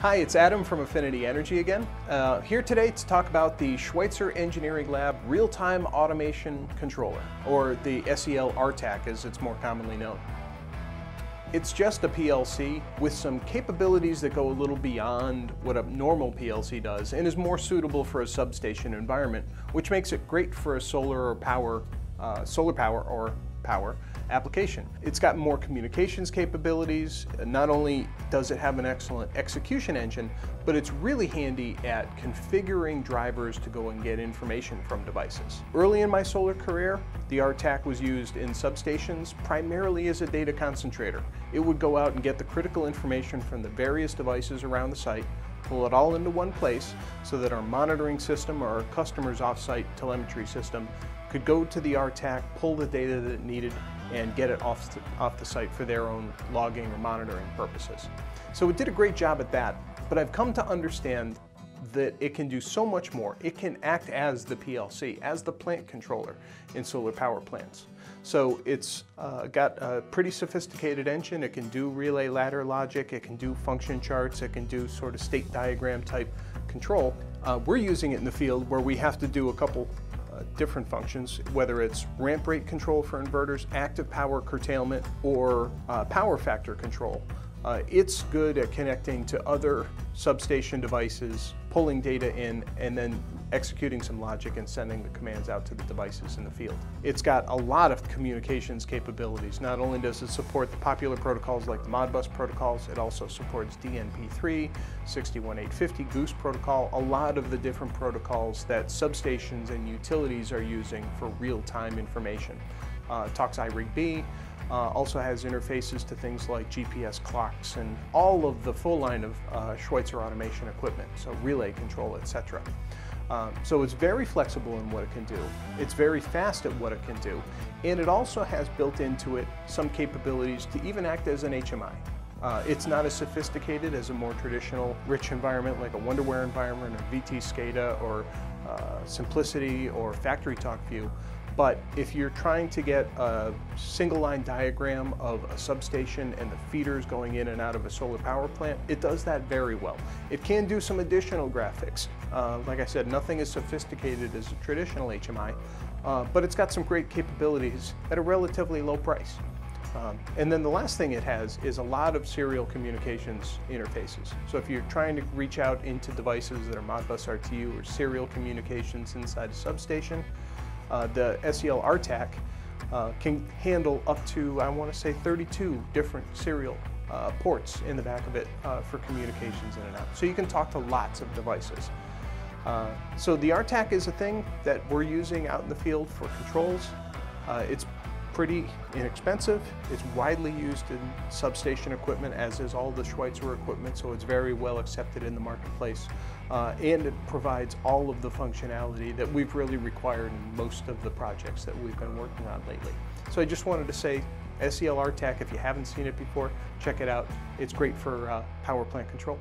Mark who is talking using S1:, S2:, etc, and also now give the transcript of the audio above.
S1: Hi, it's Adam from Affinity Energy again. Uh, here today to talk about the Schweitzer Engineering Lab Real-Time Automation Controller, or the SEL RTAC as it's more commonly known. It's just a PLC with some capabilities that go a little beyond what a normal PLC does and is more suitable for a substation environment, which makes it great for a solar or power, uh, solar power or power application. It's got more communications capabilities. Not only does it have an excellent execution engine, but it's really handy at configuring drivers to go and get information from devices. Early in my solar career, the RTAC was used in substations primarily as a data concentrator. It would go out and get the critical information from the various devices around the site, pull it all into one place so that our monitoring system or our customer's off-site telemetry system could go to the RTAC, pull the data that it needed, and get it off the, off the site for their own logging or monitoring purposes. So it did a great job at that, but I've come to understand that it can do so much more. It can act as the PLC, as the plant controller in solar power plants. So it's uh, got a pretty sophisticated engine. It can do relay ladder logic. It can do function charts. It can do sort of state diagram type control. Uh, we're using it in the field where we have to do a couple different functions, whether it's ramp rate control for inverters, active power curtailment, or uh, power factor control. Uh, it's good at connecting to other substation devices, pulling data in, and then executing some logic and sending the commands out to the devices in the field. It's got a lot of communications capabilities. Not only does it support the popular protocols like the Modbus protocols, it also supports DNP3, 61850, Goose protocol, a lot of the different protocols that substations and utilities are using for real-time information. Uh, talks IRIG-B, uh, also has interfaces to things like GPS clocks and all of the full line of uh, Schweitzer automation equipment, so relay control, etc. Um, so it's very flexible in what it can do. It's very fast at what it can do. And it also has built into it some capabilities to even act as an HMI. Uh, it's not as sophisticated as a more traditional rich environment like a Wonderware environment or VT SCADA or uh, Cimplicity or Factory Talk View, but if you're trying to get a single line diagram of a substation and the feeders going in and out of a solar power plant, it does that very well. It can do some additional graphics. Uh, like I said, nothing as sophisticated as a traditional HMI, uh, but it's got some great capabilities at a relatively low price. Um, and then the last thing it has is a lot of serial communications interfaces. So if you're trying to reach out into devices that are Modbus RTU or serial communications inside a substation, uh, the SEL RTAC uh, can handle up to, I want to say, 32 different serial uh, ports in the back of it uh, for communications in and out. So you can talk to lots of devices. Uh, so the RTAC is a thing that we're using out in the field for controls. Uh, it's pretty inexpensive. It's widely used in substation equipment, as is all the Schweitzer equipment, so it's very well accepted in the marketplace. Uh, and it provides all of the functionality that we've really required in most of the projects that we've been working on lately. So I just wanted to say SEL RTAC, if you haven't seen it before, check it out. It's great for uh, power plant control.